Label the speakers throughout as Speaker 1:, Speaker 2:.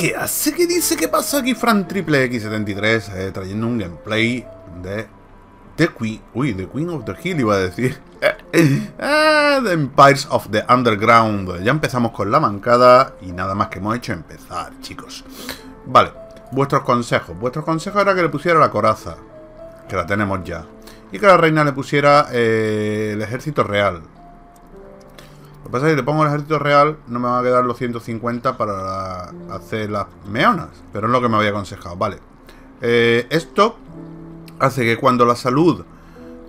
Speaker 1: ¿Qué hace? ¿Qué dice? ¿Qué pasa aquí, Fran Triple X73? Eh, trayendo un gameplay de The Queen. Uy, The Queen of the Hill iba a decir. ah, the Empires of the Underground. Ya empezamos con la mancada y nada más que hemos hecho empezar, chicos. Vale, vuestros consejos. Vuestros consejos era que le pusiera la coraza, que la tenemos ya. Y que la reina le pusiera eh, el ejército real. Que pasa que si le pongo el ejército real, no me van a quedar los 150 para hacer las meonas. Pero es lo que me había aconsejado. Vale. Eh, esto hace que cuando la salud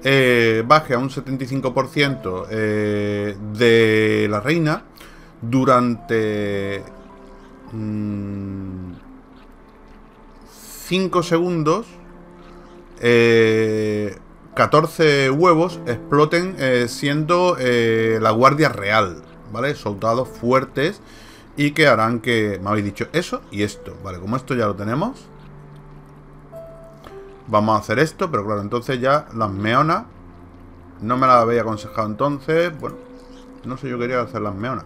Speaker 1: eh, baje a un 75% eh, de la reina, durante 5 mm, segundos, 14 huevos exploten eh, siendo eh, la guardia real, ¿vale? Soldados fuertes y que harán que... Me habéis dicho eso y esto, ¿vale? Como esto ya lo tenemos, vamos a hacer esto, pero claro, entonces ya las meonas no me las había aconsejado entonces, bueno, no sé, yo quería hacer las meonas.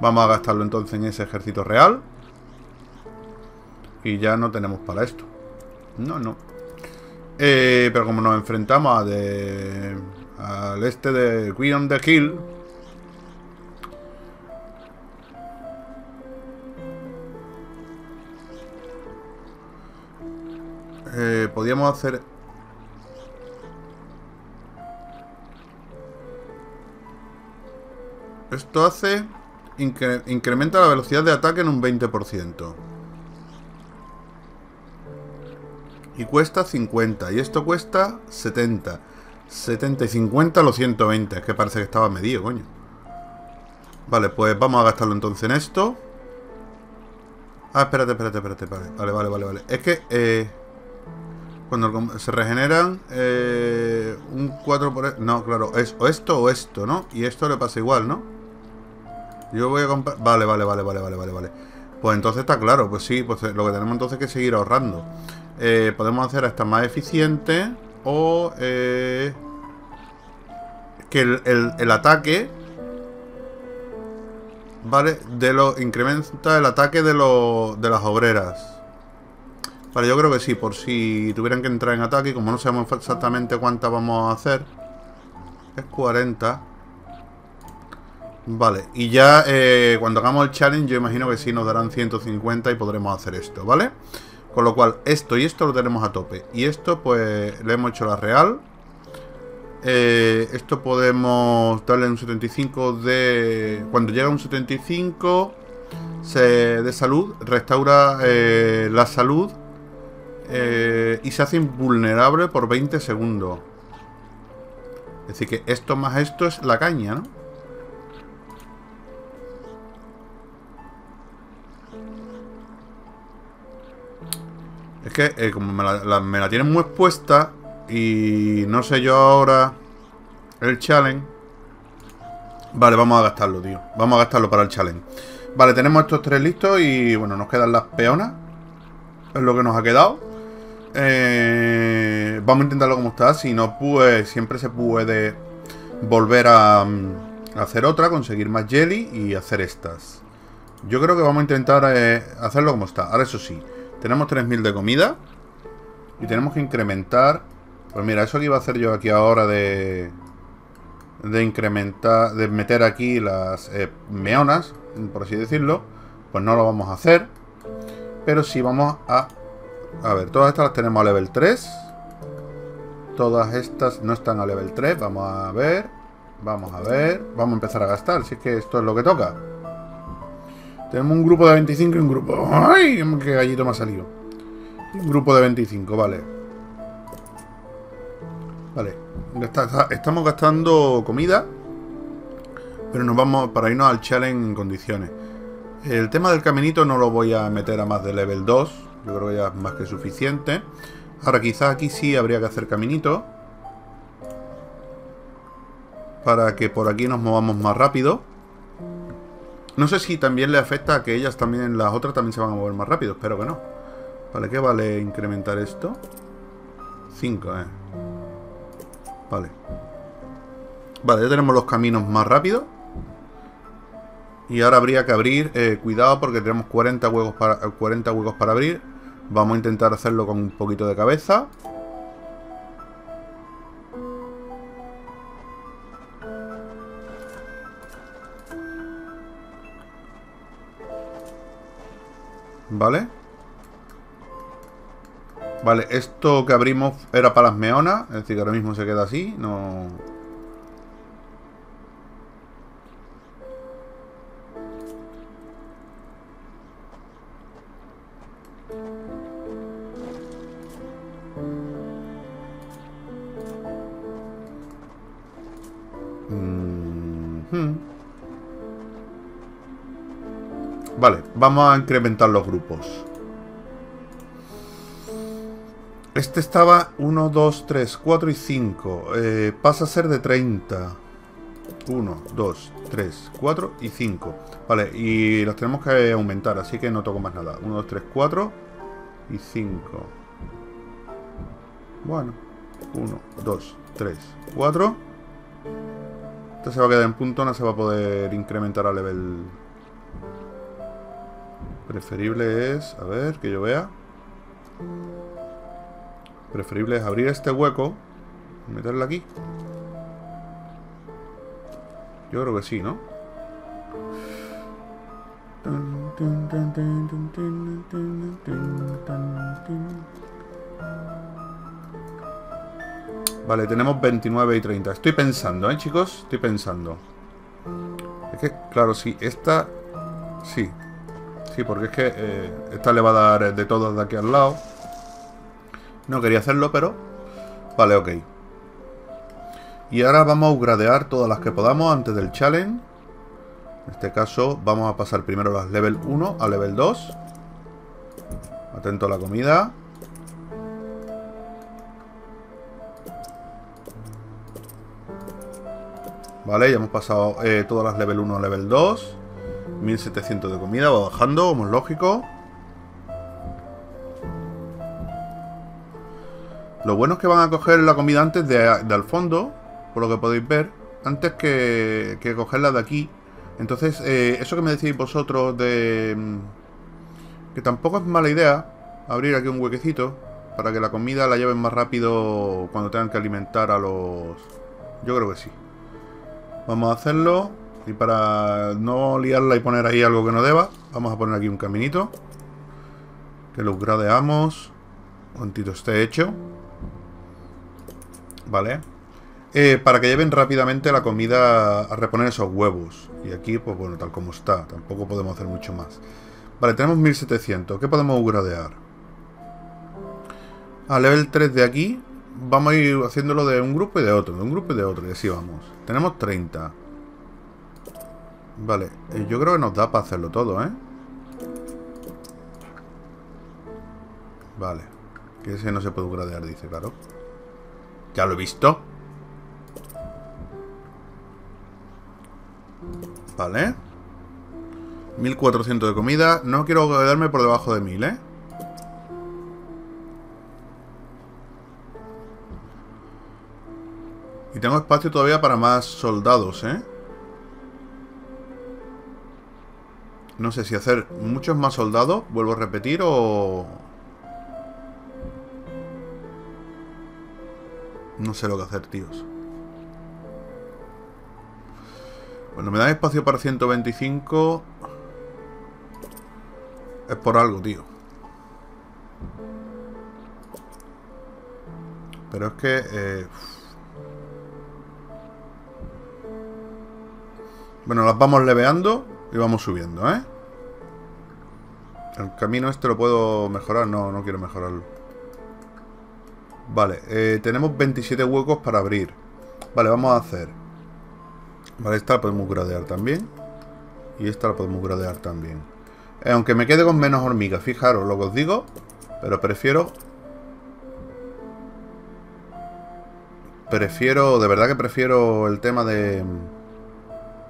Speaker 1: Vamos a gastarlo entonces en ese ejército real. Y ya no tenemos para esto. No, no. Eh, pero como nos enfrentamos a de, al este de Queen on the Hill, eh, podíamos hacer esto hace incrementa la velocidad de ataque en un 20% Y cuesta 50. Y esto cuesta 70. 70 y 50 los 120. Es que parece que estaba medido, coño. Vale, pues vamos a gastarlo entonces en esto. Ah, espérate, espérate, espérate. Vale, vale, vale, vale. Es que eh, cuando se regeneran eh, un 4 por... E, no, claro, es o esto o esto, ¿no? Y esto le pasa igual, ¿no? Yo voy a comprar... Vale, vale, vale, vale, vale, vale, vale. Pues entonces está claro, pues sí, pues lo que tenemos entonces es que seguir ahorrando. Eh, podemos hacer esta más eficiente o eh, que el, ataque vale de lo incrementa el ataque de, lo, de las obreras. Vale yo creo que sí por si tuvieran que entrar en ataque como no sabemos exactamente cuántas vamos a hacer es 40 Vale, y ya eh, cuando hagamos el challenge yo imagino que sí nos darán 150 y podremos hacer esto, vale con lo cual, esto y esto lo tenemos a tope. Y esto, pues, le hemos hecho la real. Eh, esto podemos darle un 75 de... Cuando llega un 75 de salud, restaura eh, la salud eh, y se hace invulnerable por 20 segundos. Es decir, que esto más esto es la caña, ¿no? Que eh, como me la, tienen muy expuesta y no sé yo ahora el challenge. Vale, vamos a gastarlo, tío. Vamos a gastarlo para el challenge. Vale, tenemos estos tres listos y bueno, nos quedan las peonas. Es lo que nos ha quedado. Eh, vamos a intentarlo como está. Si no, pues siempre se puede volver a, mm, hacer otra, conseguir más jelly y hacer estas. Yo creo que vamos a intentar eh, hacerlo como está. Ahora eso sí. Tenemos 3.000 de comida. Y tenemos que incrementar... Pues mira, eso que iba a hacer yo aquí ahora de... De incrementar... De meter aquí las eh, meonas, por así decirlo. Pues no lo vamos a hacer. Pero sí vamos a... A ver, todas estas las tenemos a level 3. Todas estas no están a level 3. Vamos a ver. Vamos a ver. Vamos a empezar a gastar. Si es que esto es lo que toca. Tenemos un grupo de 25 y un grupo... ¡Ay! ¡Qué gallito me ha salido! Un grupo de 25, vale. Vale. estamos gastando comida. Pero nos vamos para irnos al challenge en condiciones. El tema del caminito no lo voy a meter a más de level 2. Yo creo que ya es más que suficiente. Ahora quizás aquí sí habría que hacer caminito. Para que por aquí nos movamos más rápido. No sé si también le afecta a que ellas también, las otras también se van a mover más rápido, espero que no. Vale, ¿qué vale incrementar esto? 5, eh. Vale. Vale, ya tenemos los caminos más rápidos. Y ahora habría que abrir, eh, cuidado porque tenemos 40 huecos, para, 40 huecos para abrir. Vamos a intentar hacerlo con un poquito de cabeza. Vale. Vale, esto que abrimos era para las meonas. Es decir, que ahora mismo se queda así. No... Vale, vamos a incrementar los grupos. Este estaba 1, 2, 3, 4 y 5. Eh, pasa a ser de 30. 1, 2, 3, 4 y 5. Vale, y los tenemos que aumentar, así que no toco más nada. 1, 2, 3, 4 y 5. Bueno, 1, 2, 3, 4. Este se va a quedar en punto, no se va a poder incrementar a level Preferible es... A ver, que yo vea. Preferible es abrir este hueco y meterlo aquí. Yo creo que sí, ¿no? Vale, tenemos 29 y 30. Estoy pensando, ¿eh, chicos? Estoy pensando. Es que, claro, sí, esta... Sí, Sí, porque es que eh, esta le va a dar de todos de aquí al lado. No quería hacerlo, pero... Vale, ok. Y ahora vamos a upgradear todas las que podamos antes del challenge. En este caso vamos a pasar primero las level 1 a level 2. Atento a la comida. Vale, ya hemos pasado eh, todas las level 1 a level 2. 1700 de comida, va bajando, como es lógico. Lo bueno es que van a coger la comida antes de, al fondo, por lo que podéis ver, antes que, cogerla de aquí. Entonces, eh, eso que me decís vosotros de... Mm, que tampoco es mala idea abrir aquí un huequecito para que la comida la lleven más rápido cuando tengan que alimentar a los... Yo creo que sí. Vamos a hacerlo. Y para no liarla y poner ahí algo que no deba, vamos a poner aquí un caminito. Que lo gradeamos. Cuantito esté hecho. Vale. Eh, para que lleven rápidamente la comida a reponer esos huevos. Y aquí, pues bueno, tal como está. Tampoco podemos hacer mucho más. Vale, tenemos 1700. ¿Qué podemos gradear? A level 3 de aquí, vamos a ir haciéndolo de un grupo y de otro. De un grupo y de otro. Y así vamos. Tenemos 30. Vale, eh, yo creo que nos da para hacerlo todo, ¿eh? Vale. Que ese no se puede gradear, dice, claro. Ya lo he visto. Vale. 1400 de comida. No quiero quedarme por debajo de 1000, ¿eh? Y tengo espacio todavía para más soldados, ¿eh? No sé si hacer muchos más soldados, vuelvo a repetir, o... No sé lo que hacer, tíos. Bueno, me dan espacio para 125... Es por algo, tío. Pero es que... Eh... Bueno, las vamos leveando y vamos subiendo, ¿eh? El camino este lo puedo mejorar. No, no quiero mejorarlo. Vale, eh, tenemos 27 huecos para abrir. Vale, vamos a hacer. Vale, esta la podemos gradear también. Y esta la podemos gradear también. Eh, aunque me quede con menos hormigas, fijaros lo que os digo. Pero prefiero... Prefiero, de verdad que prefiero el tema de...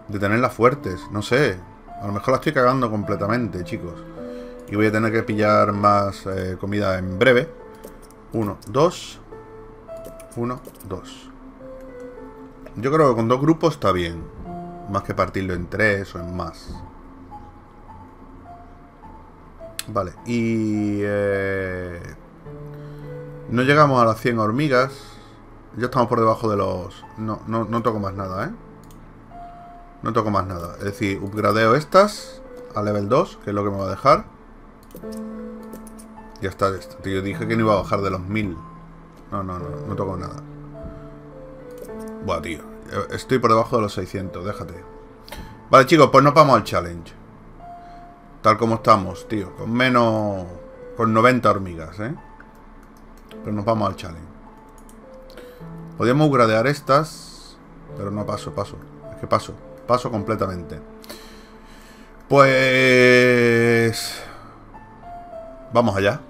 Speaker 1: De tenerlas fuertes, no sé. A lo mejor la estoy cagando completamente, chicos. Y voy a tener que pillar más eh, comida en breve. Uno, dos. Uno, dos. Yo creo que con dos grupos está bien. Más que partirlo en tres o en más. Vale, y... Eh, no llegamos a las 100 hormigas. Ya estamos por debajo de los... No, no, no toco más nada, ¿eh? No toco más nada. Es decir, upgradeo estas a level 2, que es lo que me va a dejar. Ya está esto. Tío, dije que no iba a bajar de los 1000. No, no, no, no toco nada. Buah, tío. Estoy por debajo de los 600, déjate. Vale, chicos, pues nos vamos al challenge. Tal como estamos, tío. Con menos... Con 90 hormigas, ¿eh? Pero nos vamos al challenge. Podríamos gradear estas. Pero no paso, paso. Es que paso. Paso completamente. Pues... Vamos allá.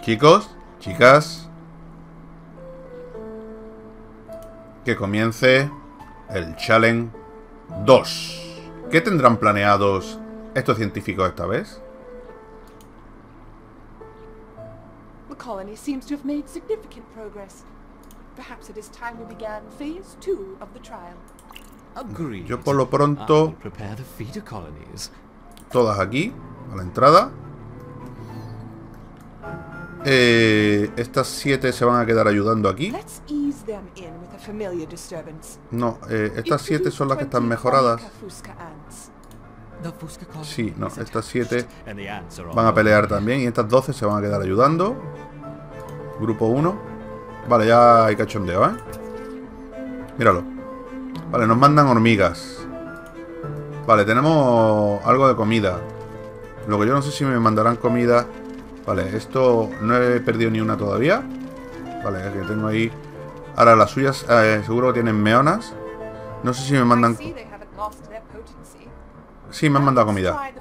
Speaker 1: Chicos, chicas. Que comience el Challenge 2. ¿Qué tendrán planeados estos científicos esta vez?
Speaker 2: The colony seems to have made significant progress. Perhaps it is time we began phase two of the trial.
Speaker 3: Agreed.
Speaker 1: Yo por lo pronto-
Speaker 3: I'll prepare the feeder colonies.
Speaker 1: Todas aquí, a la entrada. Eh, estas siete se van a quedar ayudando aquí.
Speaker 2: Let's ease them in with a familiar disturbance.
Speaker 1: No, eh, estas siete son las que están
Speaker 2: 20
Speaker 1: mejoradas. Sí, no, estas siete Van a pelear también y estas 12 se van a quedar ayudando. Grupo 1. Vale, ya hay cachondeo, ¿eh? Míralo. Vale, nos mandan hormigas. Vale, tenemos algo de comida. Lo que yo no sé si me mandarán comida. Vale, esto no he perdido ni una todavía. Vale, es que tengo ahí. Ahora las suyas eh, seguro que tienen meonas. No sé si me mandan... Sí, me han mandado comida.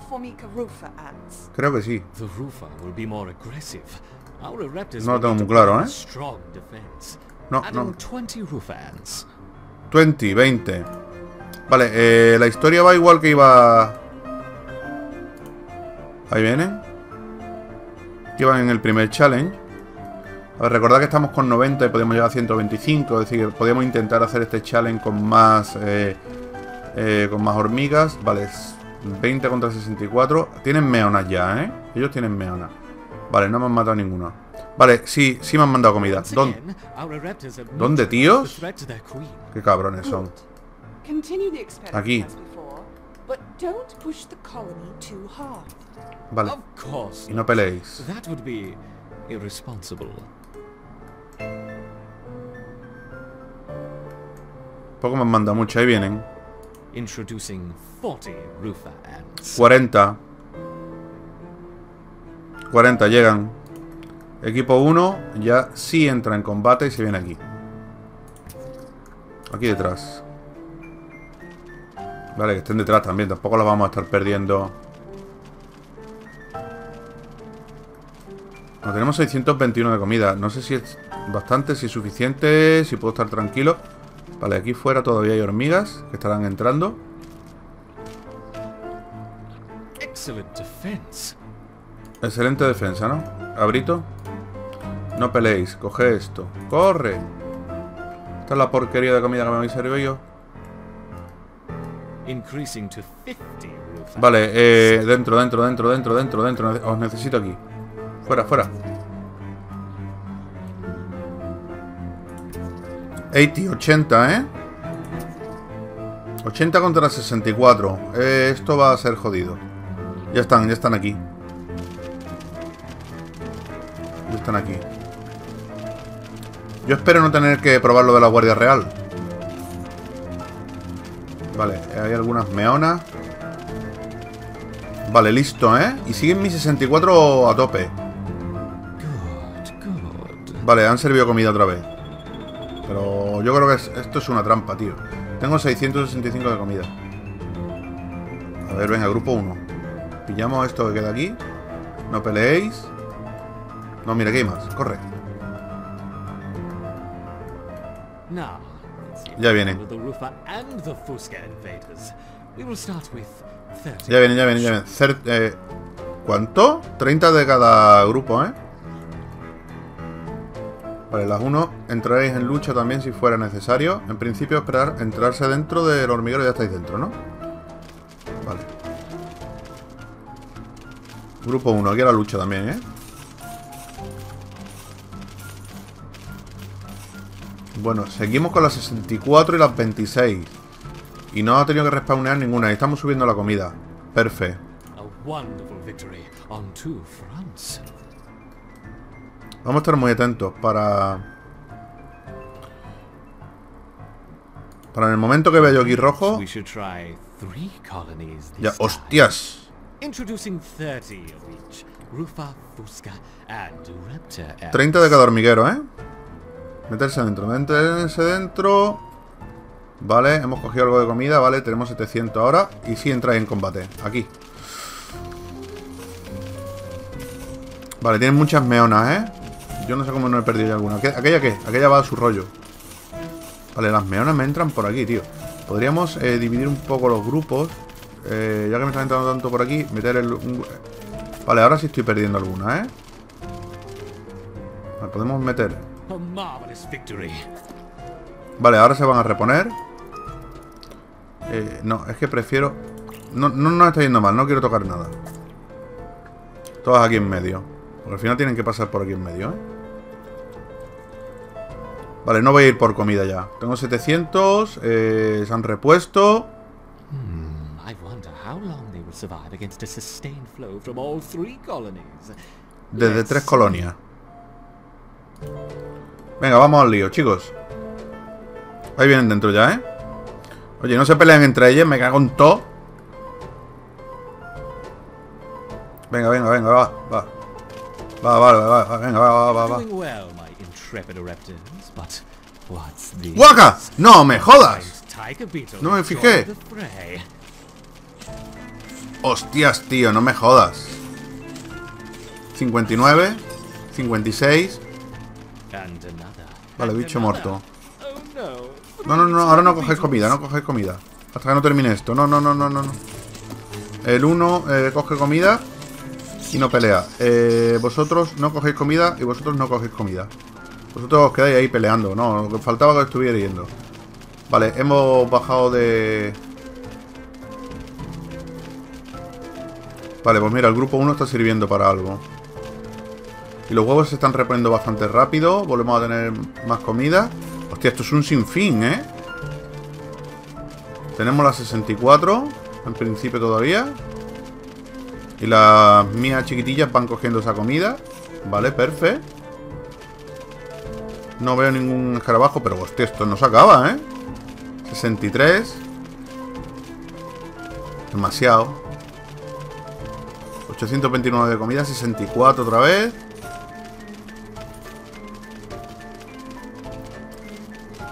Speaker 1: Creo que sí. No lo tengo muy claro, ¿eh? No, no.
Speaker 3: in 20 Rufa ants.
Speaker 1: 20, 20. Vale, eh, la historia va igual que iba... Ahí vienen. Que iban en el primer challenge. A ver, recordad que estamos con 90 y podemos llegar a 125. Es decir, podemos intentar hacer este challenge con más... eh, eh, con más hormigas. Vale, es 20 contra 64. Tienen meonas ya, ¿eh? Ellos tienen meonas. Vale, no me han matado ninguno. Vale, sí, sí me han mandado comida. ¿Dónde? ¿Dónde, tíos? Qué cabrones son. Aquí. Vale. Y no peleéis. Poco me han mandado mucho. Ahí vienen.
Speaker 3: Introducing 40 Rufa ants.
Speaker 1: 40. 40 llegan. Equipo 1 ya sí entra en combate y se viene aquí. Aquí detrás. Vale, que estén detrás también. Tampoco los vamos a estar perdiendo. No, tenemos 621 de comida. No sé si es bastante, si es suficiente, si puedo estar tranquilo. Vale, aquí fuera todavía hay hormigas que estarán entrando.
Speaker 3: Excellent defense.
Speaker 1: Excelente defensa, ¿no? Abrito. No peleéis, coge esto. ¡Corre! Esta es la porquería de comida que me habéis servido yo.
Speaker 3: Increasing to 50 Rufa
Speaker 1: Vale, eh, dentro, dentro, dentro, dentro, dentro, dentro. Os necesito aquí. Fuera, fuera. 80, 80, ¿eh? 80 contra 64. Eh, esto va a ser jodido. Ya están, ya están aquí. Están aquí. Yo espero no tener que probar lo de la Guardia Real. Vale, hay algunas meonas. Vale, listo, ¿eh? Y siguen mis 64 a tope. Vale, han servido comida otra vez. Pero yo creo que es- esto es una trampa, tío. Tengo 665 de comida. A ver, venga, grupo 1. Pillamos esto que queda aquí. No peleéis. No, mira, aquí hay más. Corre.
Speaker 3: Now, let's see if
Speaker 1: Ya
Speaker 3: 30.
Speaker 1: Ya vienen, ya vienen, ya vienen. Cer- eh, ¿Cuánto? 30 de cada grupo, ¿eh? Vale, las 1 entraréis en lucha también si fuera necesario. En principio esperar entrarse dentro del hormiguero y ya estáis dentro, ¿no? Vale. Grupo 1, aquí a la lucha también, ¿eh? Bueno, seguimos con las 64 y las 26. Y no ha tenido que respawnear ninguna. Y estamos subiendo la comida. Perfecto. Vamos a estar muy atentos para... Para en el momento que vea yo aquí rojo... Ya, hostias.
Speaker 3: Introducing 30 of each. Rufa, Fusca, and Raptor. elves.
Speaker 1: 30 de cada hormiguero, ¿eh? Meterse dentro, meterse dentro... Vale, hemos cogido algo de comida, vale, tenemos 700 ahora. Y sí entráis en combate, aquí. Vale, tienen muchas meonas, ¿eh? Yo no sé cómo no he perdido ya alguna. ¿Aqu- ¿Aquella qué? Aquella va a su rollo. Vale, las meonas me entran por aquí, tío. Podríamos eh, dividir un poco los grupos. Eh, ya que me están entrando tanto por aquí, meter el... Vale, ahora sí estoy perdiendo alguna, ¿eh? Vale, podemos meter...
Speaker 3: A marvelous victory.
Speaker 1: Vale, ahora se van a reponer. Eh, no, es que prefiero... No, no nos está yendo mal, no quiero tocar nada. Todas aquí en medio. Porque al final tienen que pasar por aquí en medio, ¿eh? Vale, no voy a ir por comida ya. Tengo 700, eh, se han repuesto.
Speaker 3: Hmm, I wonder how long they will survive against a sustained flow from all three colonies.
Speaker 1: Desde tres colonias. Venga, vamos al lío, chicos. Ahí vienen dentro ya, ¿eh? Oye, no se pelean entre ellas, me cago en todo. Venga, venga, venga, va, va. Va, va, va, va, venga, va, va, va? ¡Guaca! ¡No me jodas! No me fijé. Hostias, tío, no me jodas. 59, 56.
Speaker 3: And another.
Speaker 1: Vale, bicho muerto.
Speaker 3: Oh no.
Speaker 1: No, no, ahora no cogéis comida, no cogéis comida. Hasta que no termine esto. No, no, no, no, no. no. El uno eh, coge comida y no pelea. Eh, vosotros no cogéis comida y vosotros no cogéis comida. Vosotros os quedáis ahí peleando. No, lo que faltaba que estuviera yendo. Vale, hemos bajado de... Vale, pues mira, el grupo 1 está sirviendo para algo. Y los huevos se están reponiendo bastante rápido. Volvemos a tener más comida. Hostia, esto es un sinfín, ¿eh? Tenemos las 64, en principio todavía. Y las mías chiquitillas van cogiendo esa comida. Vale, perfecto. No veo ningún escarabajo, pero hostia, esto no se acaba, ¿eh? 63. Demasiado. 829 de comida, 64 otra vez.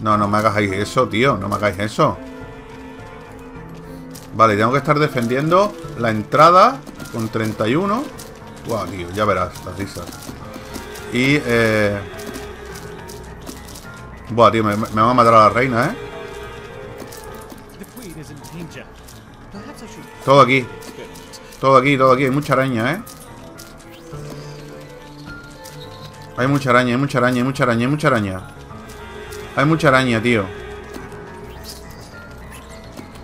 Speaker 1: me hagáis eso, tío. No me hagáis eso. Vale, tengo que estar defendiendo la entrada con 31. Guau, tío, ya verás las risas. Y, eh... Buah, tío, me, me van a matar a la reina, ¿eh? Todo aquí. Todo aquí, todo aquí. Hay mucha araña, ¿eh? Hay mucha araña, hay mucha araña, hay mucha araña, hay mucha araña. Hay mucha araña, tío.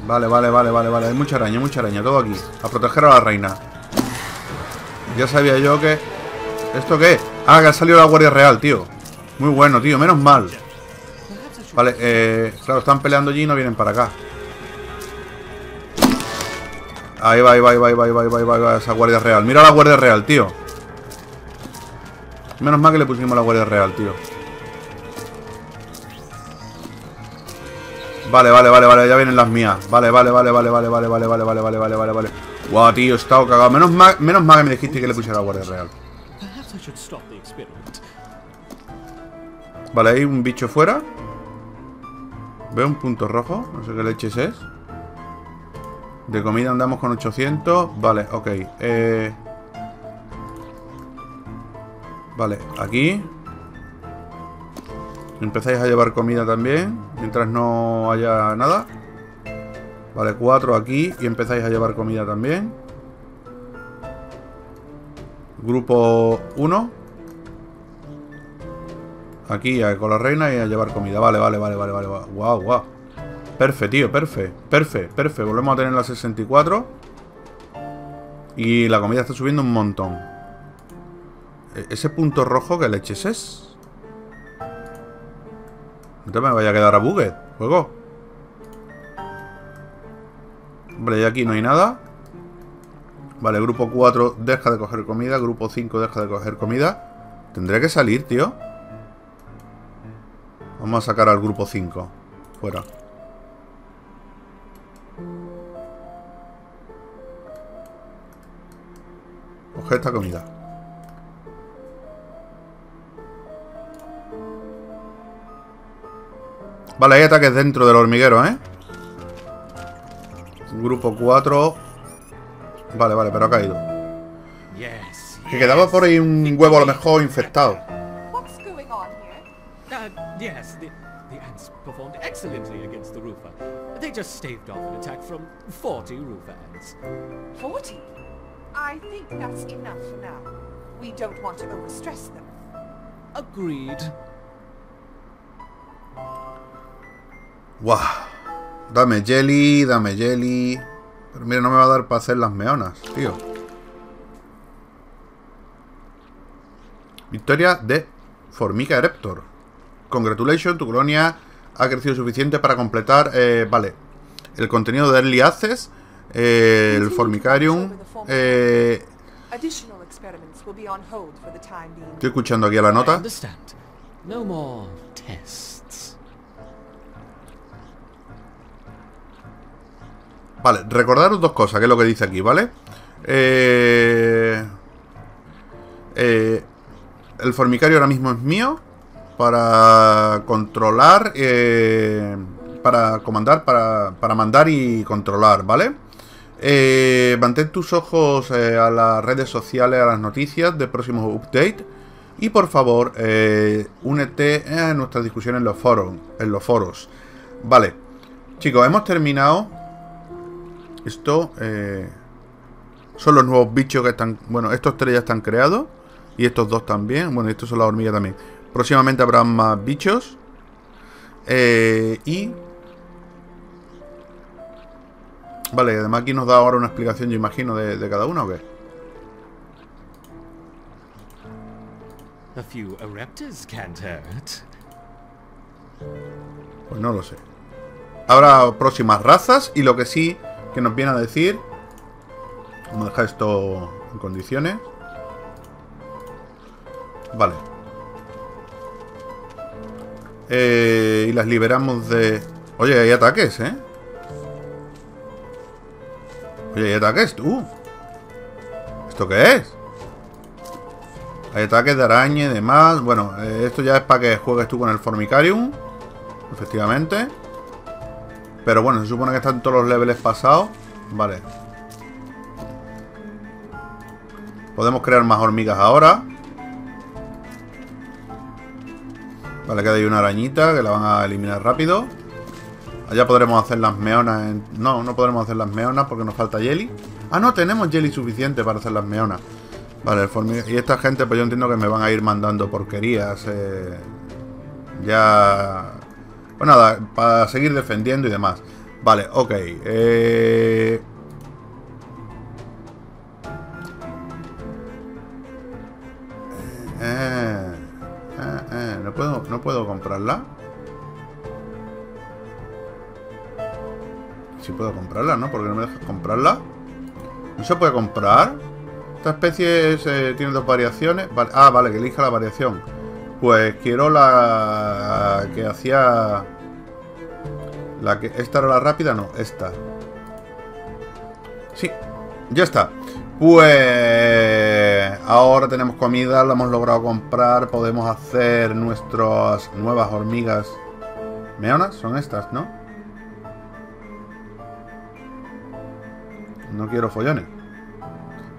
Speaker 1: Vale, vale, vale, vale, vale. Hay mucha araña, mucha araña. Todo aquí. A proteger a la reina. Ya sabía yo que... ¿Esto qué? Ah, que ha salido la Guardia Real, tío. Muy bueno, tío. Menos mal. Vale, eh... Claro, están peleando allí y no vienen para acá. Ahí va, ahí va, ahí va, ahí va, va, va, va, va esa Guardia Real. Mira la Guardia Real, tío. Menos mal que le pusimos la Guardia Real, tío. Vale, vale, vale, vale, ya vienen las mías. Vale, vale, vale, vale, vale, vale, vale, vale, vale, vale, vale, vale, vale. Guau, tío, he estado cagado. Menos mal, menos mal que me dijiste que le pusiera la Guardia Real. Vale, hay un bicho fuera. Veo un punto rojo. No sé qué leches es. De comida andamos con 800. Vale, ok. Eh... Vale, aquí. Empezáis a llevar comida también. Mientras no haya nada. Vale, cuatro aquí. Y empezáis a llevar comida también. Grupo 1. Aquí con la reina y a llevar comida. Vale, vale, vale, vale, vale. Guau, guau. Perfecto, tío, perfecto. Perfecto, perfecto. Volvemos a tener la 64. Y la comida está subiendo un montón. E, ese punto rojo que leches es. No te me vaya a quedar a buget, juego. Vale, y aquí no hay nada. Vale, grupo 4 deja de coger comida. Grupo 5 deja de coger comida. Tendré que salir, tío. Vamos a sacar al grupo 5. Fuera. Coge esta comida. Vale, hay ataques dentro del hormiguero, ¿eh? Grupo 4. Vale, vale, pero ha caído.
Speaker 3: Yes.
Speaker 1: Que quedaba por ahí un huevo a lo mejor infectado.
Speaker 2: What's going on here?
Speaker 3: Uh, yes, the, the ants performed excellently against the roofer. They just staved off an attack from 40 roofer ants.
Speaker 2: 40? I think that's enough for now. We don't want to overstress them.
Speaker 3: Agreed.
Speaker 1: Guau. Dame jelly, dame jelly. Pero mira, no me va a dar para hacer las meonas, tío. Victoria de Formica Ereptor. Congratulations, tu colonia ha crecido suficiente para completar, eh, vale, el contenido de Early Access, eh, el Formicarium. Eh,
Speaker 2: Additional experiments will be on hold for the time being.
Speaker 1: estoy escuchando aquí a la nota.
Speaker 3: understand. No more tests.
Speaker 1: Vale, recordaros dos cosas, que es lo que dice aquí, ¿vale? Eh, eh, el formicario ahora mismo es mío para controlar, eh, para comandar, para, para mandar y controlar, ¿vale? Mantén tus ojos a las redes sociales, a las noticias de próximos updates. Y por favor, únete a nuestras discusiones en los foros. En los foros. Vale. Chicos, hemos terminado. Esto eh, son los nuevos bichos que están. Bueno, estos tres ya están creados. Y estos dos también. Bueno, estos son las hormigas también. Próximamente habrá más bichos. Eh, y. Vale, además aquí nos da ahora una explicación, yo imagino, de, de cada uno o qué.
Speaker 3: A few ereptors can't hurt.
Speaker 1: Pues no lo sé. Habrá próximas razas y lo que sí que nos viene a decir... Vamos a dejar esto en condiciones. Vale. Eh, y las liberamos de... Oye, hay ataques, ¿eh? Oye, hay ataques, tú. ¿Esto qué es? Hay ataques de araña y demás. Bueno, eh, esto ya es para que juegues tú con el Formicarium. Efectivamente. Pero bueno, se supone que están todos los levels pasados. Vale. Podemos crear más hormigas ahora. Vale, queda ahí una arañita que la van a eliminar rápido. Allá podremos hacer las meonas. No, no podremos hacer las meonas porque nos falta jelly. Ah, no, tenemos jelly suficiente para hacer las meonas. Vale, el formiga- Y esta gente, pues yo entiendo que me van a ir mandando porquerías. eh, Ya... Pues nada, para seguir defendiendo y demás. Vale, ok. Eh... Eh, eh, ¿no, puedo, ¿No puedo comprarla? Sí puedo comprarla, ¿no? Porque no me dejas comprarla. ¿No se puede comprar? Esta especie es, tiene dos variaciones. Ah, vale, que elija la variación. Pues quiero la que hacía... La que... ¿Esta era la rápida? No, esta. Sí, ya está. Pues... Ahora tenemos comida, la hemos logrado comprar, podemos hacer nuestras nuevas hormigas. ¿Meonas? Son estas, ¿no? No quiero follones.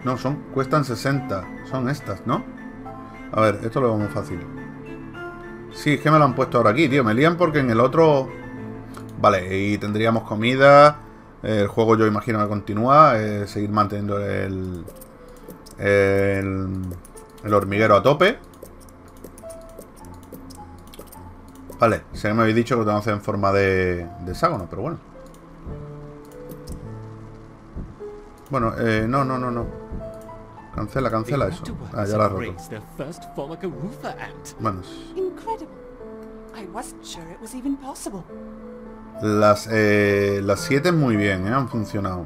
Speaker 1: No, son, cuestan 60. Son estas, ¿no? A ver, esto lo veo fácil. Sí, es que me lo han puesto ahora aquí, tío. Me lían porque en el otro... Vale, y tendríamos comida. El juego yo imagino que continúa. Eh, seguir manteniendo el, el... Hormiguero a tope. Vale, que me habéis dicho que lo tengo que hacer en forma de, de hexágono, pero bueno. Bueno, eh, no, no, no, no. Cancela, cancela eso. Ah, ya la roto.
Speaker 2: possible.
Speaker 1: las, eh, las 7 muy bien, ¿eh? Han funcionado.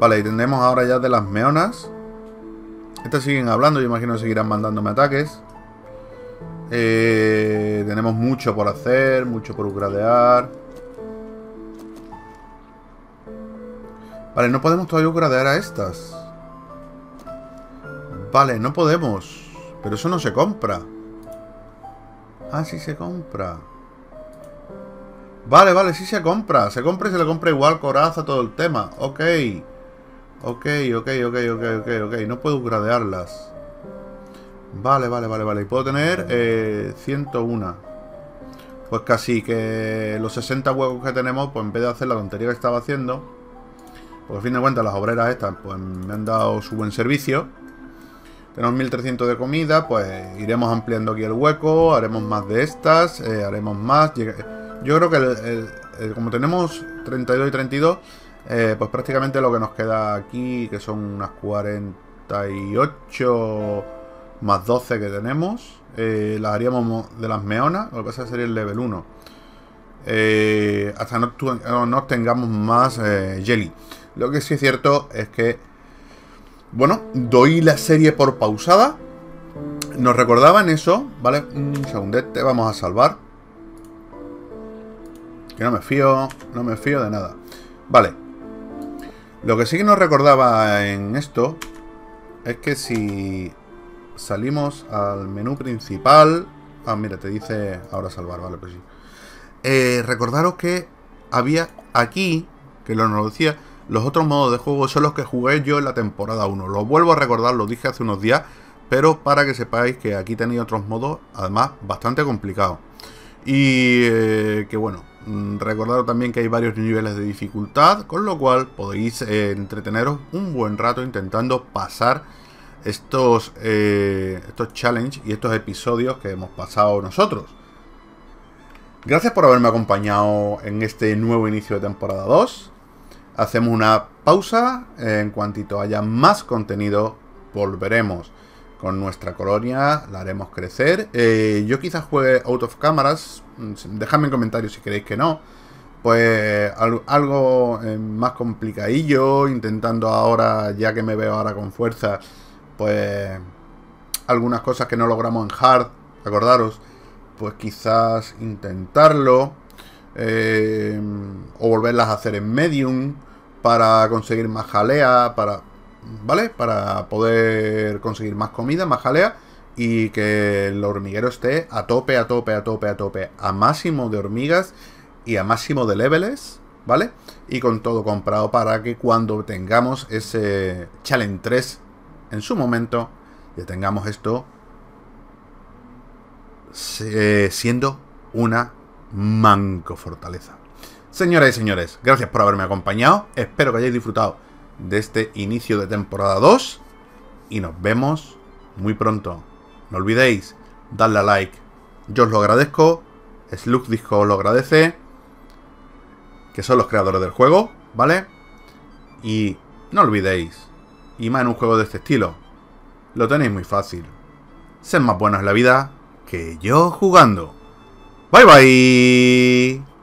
Speaker 1: Vale, y tendremos ahora ya de las meonas. Estas siguen hablando, yo imagino que seguirán mandándome ataques. Eh, tenemos mucho por hacer, mucho por upgradear. Vale, no podemos todavía upgradear a estas. Vale, no podemos. Pero eso no se compra. Ah, sí se compra. Vale, vale, sí se compra. Se compra y se le compra igual coraza, todo el tema. Ok. Ok, ok, ok, ok, ok, ok. No puedo upgradearlas. Vale, vale, vale, vale. Y puedo tener eh, 101. Pues casi que los 60 huevos que tenemos, pues en vez de hacer la tontería que estaba haciendo, pues a fin de cuentas las obreras estas, pues me han dado su buen servicio. Tenemos 1300 de comida, pues iremos ampliando aquí el hueco, haremos más de estas, eh, haremos más. Yo creo que el- el- el- como tenemos 32 y 32, eh, pues prácticamente lo que nos queda aquí, que son unas 48 más 12 que tenemos, eh, las haríamos mo- de las meonas, lo que pasa sería el level 1. Eh, hasta no, no- tengamos más jelly. Lo que sí es cierto es que, bueno, doy la serie por pausada. Nos recordaban eso, ¿vale? Un segundete, vamos a salvar. Que no me fío, no me fío de nada. Vale. Lo que sí que nos recordaba en esto es que si salimos al menú principal... Ah, mira, te dice ahora salvar, vale, pues sí. Eh, recordaros que había aquí, que lo nos decía, los otros modos de juego son los que jugué yo en la temporada 1. Lo vuelvo a recordar, lo dije hace unos días, pero para que sepáis que aquí tenéis otros modos, además, bastante complicados. Y eh, que bueno, mm, recordaros también que hay varios niveles de dificultad, con lo cual podéis eh, entreteneros un buen rato intentando pasar estos, eh, estos challenges y estos episodios que hemos pasado nosotros. Gracias por haberme acompañado en este nuevo inicio de temporada 2. Hacemos una pausa. En cuantito haya más contenido, volveremos con nuestra colonia. La haremos crecer. Eh, yo quizás juegue out of cameras. mm, Dejadme en comentarios si queréis que no. Pues al- algo eh, más complicadillo. Intentando ahora, ya que me veo ahora con fuerza, pues algunas cosas que no logramos en hard. Acordaros pues quizás intentarlo eh, o volverlas a hacer en medium para conseguir más jalea para vale para poder conseguir más comida más jalea y que el hormiguero esté a tope a tope a tope a tope a máximo de hormigas y a máximo de leveles vale y con todo comprado para que cuando tengamos ese challenge 3 en su momento ya tengamos esto se- siendo una manco fortaleza. Señoras y señores, gracias por haberme acompañado. Espero que hayáis disfrutado de este inicio de temporada 2. Y nos vemos muy pronto. No olvidéis darle a like. Yo os lo agradezco. Slug Disco os lo agradece. Que son los creadores del juego, ¿vale? Y no olvidéis. Y más en un juego de este estilo. Lo tenéis muy fácil. Ser más buenos en la vida que yo jugando. バイバイ。